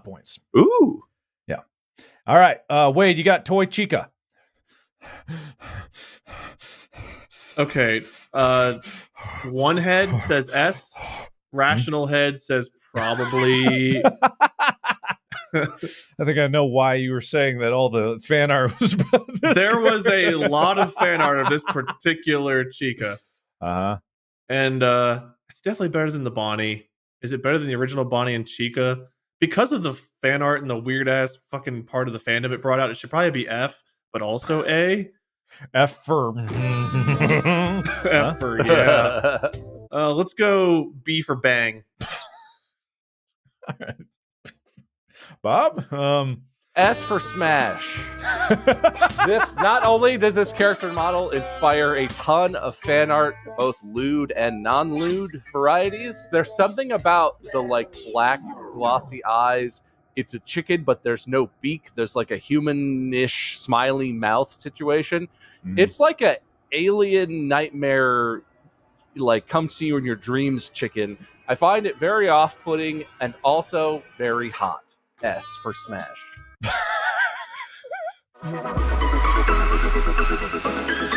points. Ooh. Yeah. All right, uh, Wade, you got Toy Chica. Okay. Uh, one head says S. Rational head says probably. I think I know why you were saying that all the fan art was. there was a lot of fan art of this particular Chica, Uh huh. and uh, it's definitely better than the Bonnie. Is it better than the original Bonnie and Chica? Because of the fan art and the weird ass fucking part of the fandom it brought out, it should probably be F, but also A. F for. F for yeah. Uh, let's go B for bang. Bob. Um. S for Smash. this not only does this character model inspire a ton of fan art, both lewd and non-lewd varieties. There's something about the like black glossy eyes. It's a chicken, but there's no beak. There's like a human-ish smiley mouth situation. Mm. It's like a alien nightmare, like come to you in your dreams chicken. I find it very off-putting and also very hot. S for Smash.